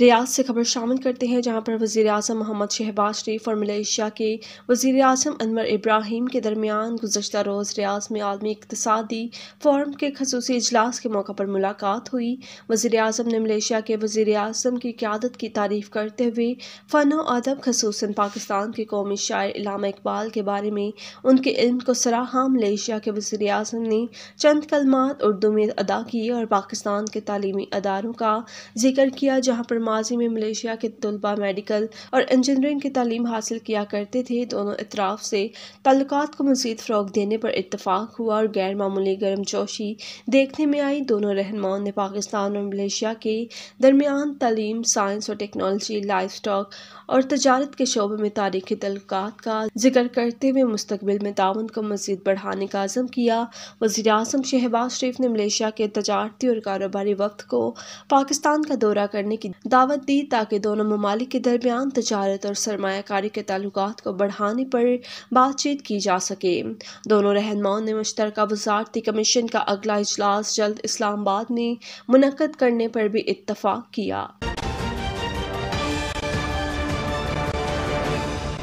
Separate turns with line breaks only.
ریاض سے خبر شامل کرتے ہیں، جہاں پر وزیر اعظم محمد شہباز شریف اور ملیشیا کے وزیر اعظم انور ابراہیم کے درمیان گزشتہ روز ریاض میں عالمی اقتصادی فورم کے خصوصی اجلاس کے موقع پر ملاقات ہوئی۔ وزیر اعظم نے ملیشیا کے وزیر اعظم کی قیادت کی تعریف کرتے ہوئے فن و ادب، خصوصاً پاکستان کے قومی شاعر علامہ اقبال کے بارے میں ان کے علم کو سراہا ملیشیا کے وزیر اعظم نے چند کلمات اردو میں ادا کیے اور پاکستان کے تعلیمی اداروں کا ذکر کیا، جہاں پر ماضی میں ملیشیا کے طلبہ میڈیکل اور انجینئرنگ کی تعلیم حاصل کیا کرتے تھے، دونوں اطراف سے تعلقات کو مزید فروغ دینے پر اتفاق ہوا اور غیر معمولی گرم جوشی دیکھنے میں آئی۔ دونوں رہنماؤں نے پاکستان اور ملیشیا کے درمیان تعلیم، سائنس اور ٹیکنالوجی، لائف سٹاک اور تجارت کے شعبے میں تاریخی تعلقات کا ذکر کرتے ہوئے مستقبل میں تعاون کو مزید بڑھانے کا عزم کیا۔ وزیر اعظم شہباز شریف نے ملیشیا کے تجارتی اور کاروباری وقت کو پاکستان کا دورہ کرنے کی دعوت دی تاکہ دونوں ممالک کے درمیان تجارت اور سرمایہ کاری کے تعلقات کو بڑھانے پر بات چیت کی جا سکے۔ دونوں رہنماؤں نے مشترکہ وزارتی کمیشن کا اگلا اجلاس جلد اسلام آباد میں منعقد کرنے پر بھی اتفاق کیا۔